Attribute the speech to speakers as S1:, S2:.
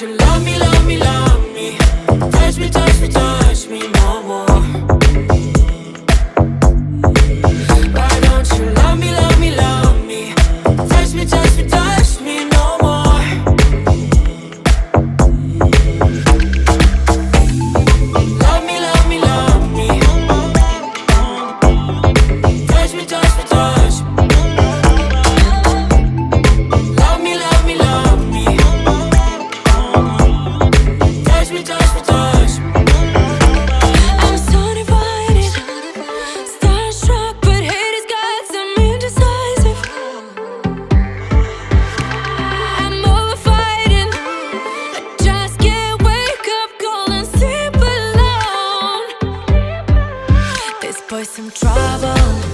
S1: you love me, love
S2: Some trouble.